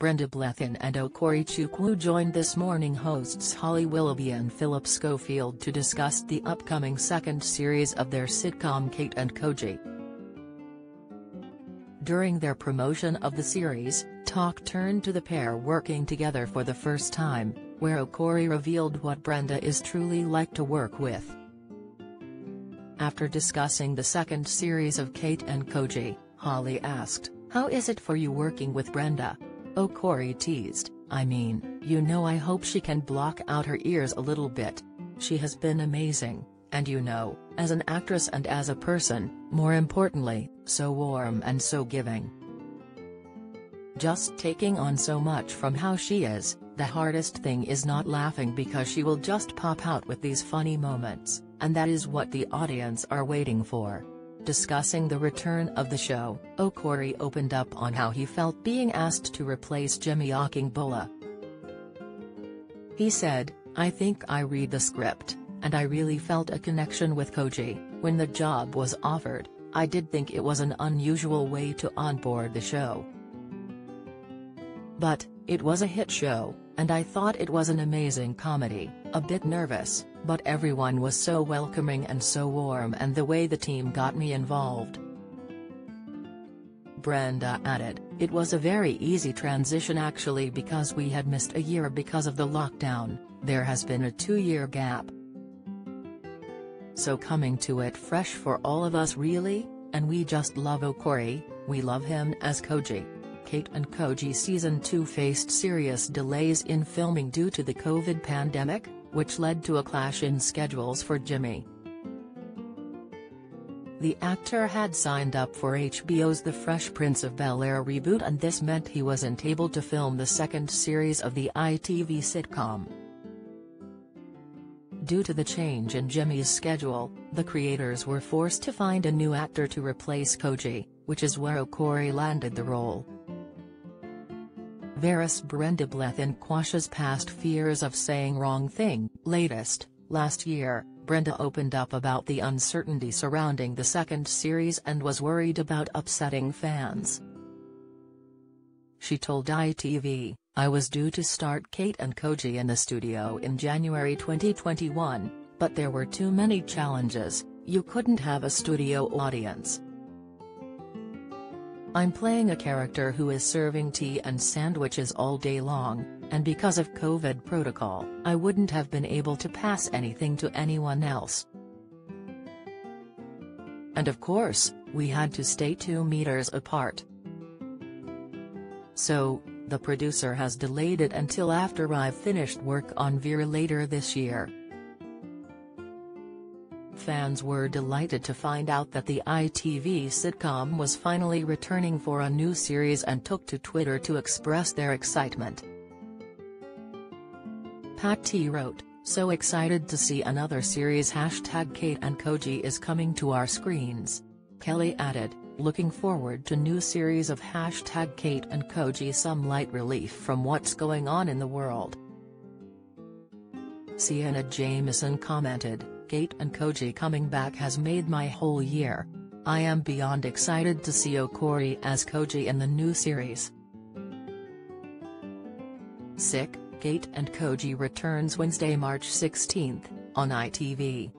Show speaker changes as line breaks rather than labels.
Brenda Blethyn and Okori Chukwu joined This Morning hosts Holly Willoughby and Philip Schofield to discuss the upcoming second series of their sitcom Kate and Koji. During their promotion of the series, talk turned to the pair working together for the first time, where Okori revealed what Brenda is truly like to work with. After discussing the second series of Kate and Koji, Holly asked, How is it for you working with Brenda? Oh, Okori teased, I mean, you know I hope she can block out her ears a little bit. She has been amazing, and you know, as an actress and as a person, more importantly, so warm and so giving. Just taking on so much from how she is, the hardest thing is not laughing because she will just pop out with these funny moments, and that is what the audience are waiting for. Discussing the return of the show, Okori opened up on how he felt being asked to replace Jimmy Akingbola. He said, I think I read the script, and I really felt a connection with Koji, when the job was offered, I did think it was an unusual way to onboard the show. But, it was a hit show, and I thought it was an amazing comedy, a bit nervous, but everyone was so welcoming and so warm and the way the team got me involved. Brenda added, it was a very easy transition actually because we had missed a year because of the lockdown, there has been a two-year gap. So coming to it fresh for all of us really, and we just love Okori, we love him as Koji. Kate and Koji Season 2 faced serious delays in filming due to the COVID pandemic, which led to a clash in schedules for Jimmy. The actor had signed up for HBO's The Fresh Prince of Bel-Air reboot and this meant he wasn't able to film the second series of the ITV sitcom. Due to the change in Jimmy's schedule, the creators were forced to find a new actor to replace Koji, which is where Okori landed the role. Vera's Brenda Blethyn quashes past fears of saying wrong thing. Latest, last year, Brenda opened up about the uncertainty surrounding the second series and was worried about upsetting fans. She told ITV, I was due to start Kate and Koji in the studio in January 2021, but there were too many challenges, you couldn't have a studio audience. I'm playing a character who is serving tea and sandwiches all day long, and because of COVID protocol, I wouldn't have been able to pass anything to anyone else. And of course, we had to stay 2 meters apart. So, the producer has delayed it until after I've finished work on Vera later this year. Fans were delighted to find out that the ITV sitcom was finally returning for a new series and took to Twitter to express their excitement. Pat T wrote, so excited to see another series Hashtag Kate and Koji is coming to our screens. Kelly added, looking forward to new series of Hashtag Kate and Koji some light relief from what's going on in the world. Sienna Jameson commented, Kate and Koji coming back has made my whole year. I am beyond excited to see Okori as Koji in the new series. Sick, Kate and Koji returns Wednesday, March 16, on ITV.